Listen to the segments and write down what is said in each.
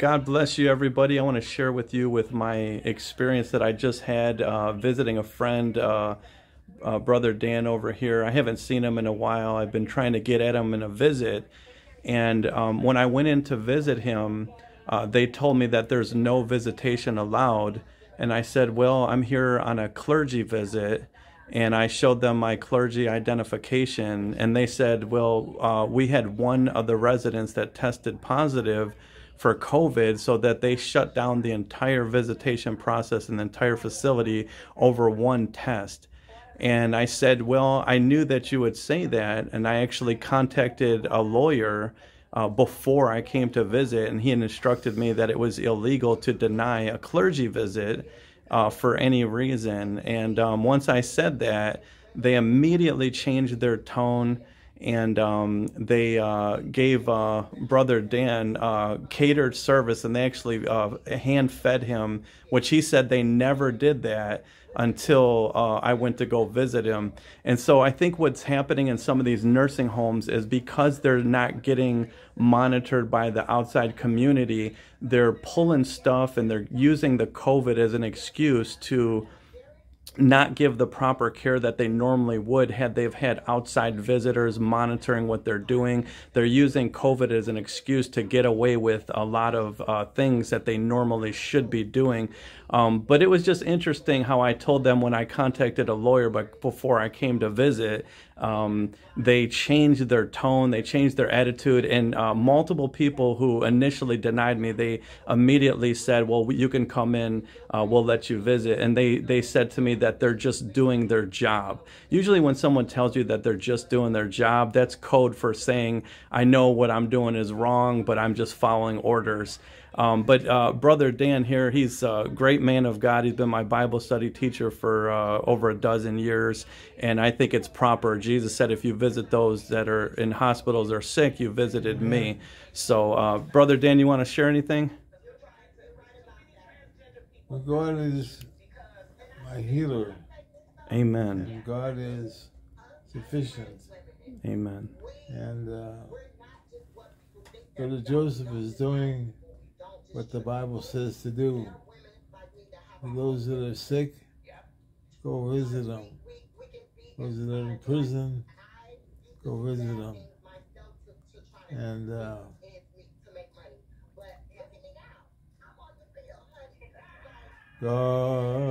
God bless you, everybody. I want to share with you with my experience that I just had uh, visiting a friend, uh, uh, brother Dan over here. I haven't seen him in a while. I've been trying to get at him in a visit, and um, when I went in to visit him, uh, they told me that there's no visitation allowed. And I said, "Well, I'm here on a clergy visit." and I showed them my clergy identification, and they said, "Well, uh, we had one of the residents that tested positive for COVID, so that they shut down the entire visitation process and the entire facility over one test." And I said, "Well, I knew that you would say that, and I actually contacted a lawyer." Uh, before I came to visit, and he instructed me that it was illegal to deny a clergy visit uh, for any reason. And um, once I said that, they immediately changed their tone and um, they uh, gave uh, brother Dan uh, catered service, and they actually uh, hand fed him, which he said they never did that until uh, I went to go visit him. And so I think what's happening in some of these nursing homes is because they're not getting monitored by the outside community, they're pulling stuff and they're using the COVID as an excuse to not give the proper care that they normally would had they've had outside visitors monitoring what they're doing. They're using COVID as an excuse to get away with a lot of uh, things that they normally should be doing. Um, but it was just interesting how I told them when I contacted a lawyer, but before I came to visit, um, they changed their tone, they changed their attitude, and uh, multiple people who initially denied me, they immediately said, "Well, you can come in, uh, we'll let you visit." And they they said to me that they're just doing their job. Usually, when someone tells you that they're just doing their job, that's code for saying, "I know what I'm doing is wrong, but I'm just following orders." Um, but uh, brother Dan here, he's a great man of God. He's been my Bible study teacher for uh, over a dozen years, and I think it's proper. Jesus said, "If you visit those that are in hospitals or sick, you visited me." So, uh, brother Dan, you want to share anything? Well, My healer. Amen. And God is sufficient. Amen. And uh, Brother Joseph is doing what the Bible says to do. For those that are sick, go visit them. Those that are in prison, go visit them. And uh, God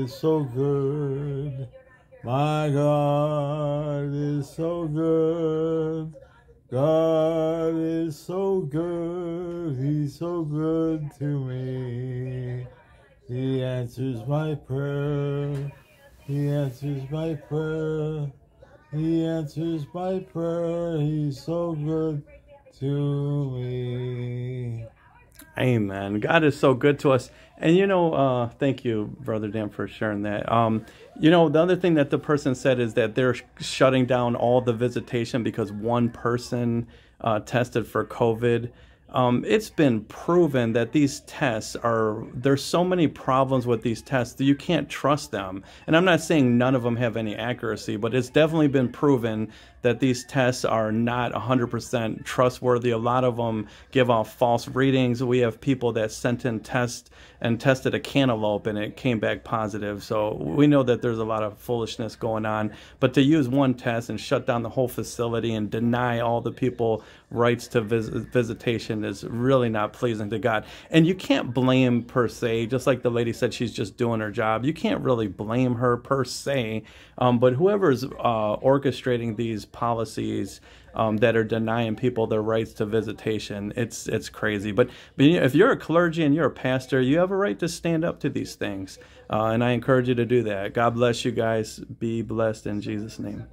is so good. My God is so good. God is so good, He's so good to me. He answers my prayer, He answers my prayer, He answers my prayer, He's so good to me. Amen. God is so good to us. And you know, uh, thank you, Brother Dan, for sharing that. Um, you know, the other thing that the person said is that they're shutting down all the visitation because one person uh, tested for COVID um, it's been proven that these tests are there's so many problems with these tests that you can't trust them. And i'm not saying none of them have any accuracy but it's definitely been proven that these tests are not 100% trustworthy. A lot of them give off false readings. We have people that sent in tests and tested a cantaloupe and it came back positive. So we know that there's a lot of foolishness going on. But to use one test and shut down the whole facility and deny all the people rights to vis- visitation is really not pleasing to God. And you can't blame per se, just like the lady said, she's just doing her job. You can't really blame her per se. Um, but whoever's uh, orchestrating these policies um, that are denying people their rights to visitation, it's it's crazy. But, but if you're a clergy and you're a pastor, you have a right to stand up to these things. Uh, and I encourage you to do that. God bless you guys. Be blessed in Jesus' name.